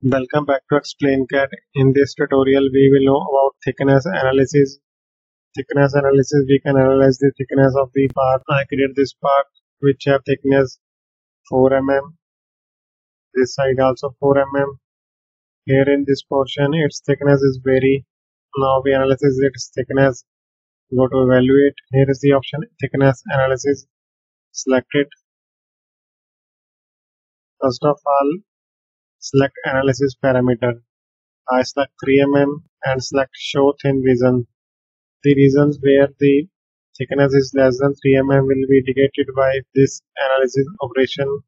Welcome back to ExplainCAD. In this tutorial, we will know about thickness analysis. Thickness analysis, we can analyze the thickness of the part. I create this part which have thickness 4 mm. This side also 4 mm. Here in this portion, its thickness is very. Now we analyze its thickness. Go to evaluate. Here is the option thickness analysis. Select it. First of all, Select analysis parameter. I select 3mm and select show thin region. The regions where the thickness is less than 3mm will be indicated by this analysis operation.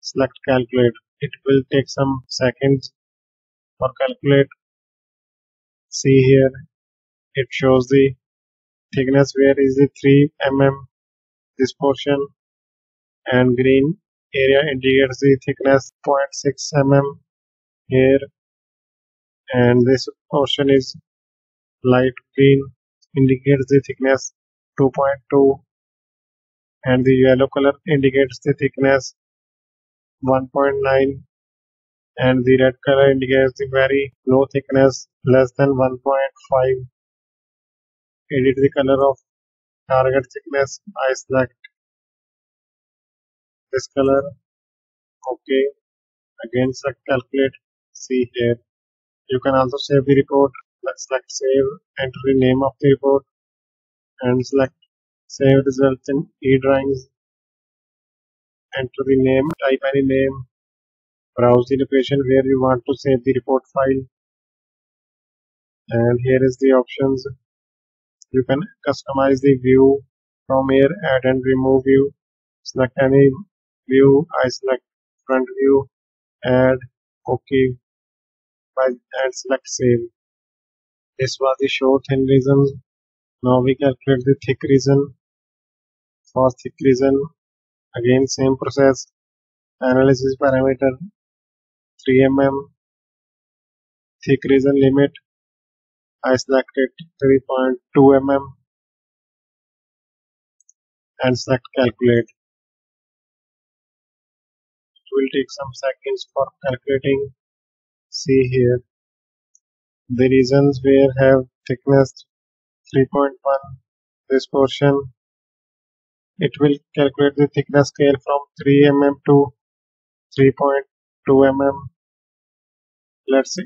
Select calculate. It will take some seconds for calculate. See here, it shows the thickness where is the 3 mm this portion and green area indicates the thickness 0.6 mm here. And this portion is light green indicates the thickness 2.2 and the yellow color indicates the thickness 1.9 and the red color indicates the very low thickness less than 1.5 edit the color of target thickness I select this color. Okay. Again select calculate. See here. You can also save the report. Let's select save. Enter the name of the report. And select save results in e-drawings enter the name. Type any name. Browse the location where you want to save the report file. And here is the options. You can customize the view from here add and remove view. Select any view I select front view add OK and select save. This was the show thin region now we calculate the thick region for thick region again same process. Analysis parameter 3 mm. Thick region limit I selected 3.2 mm. And select calculate will take some seconds for calculating. See here. The regions where have thickness 3.1 this portion it will calculate the thickness scale from 3 mm to 3.2 mm let's say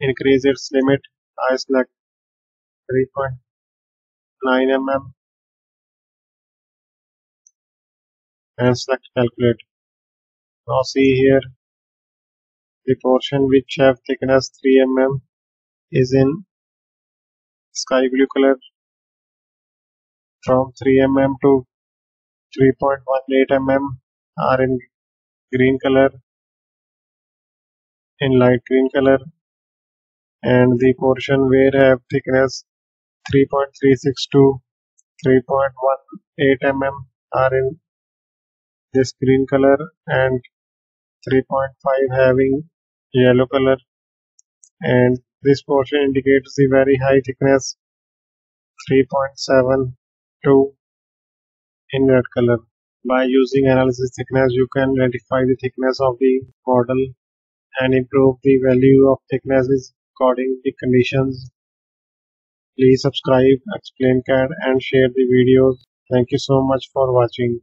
increase its limit. I select 3.9 mm and select calculate now see here the portion which have thickness 3 mm is in sky blue color. From 3 mm to 3.18 mm are in green color in light green color. And the portion where have thickness 3.36 to 3.18 mm are in this green color. And 3.5 having yellow color and this portion indicates the very high thickness 3.72 in red color. By using analysis thickness you can identify the thickness of the model and improve the value of thicknesses according to conditions. Please subscribe, explain CAD and share the videos. Thank you so much for watching.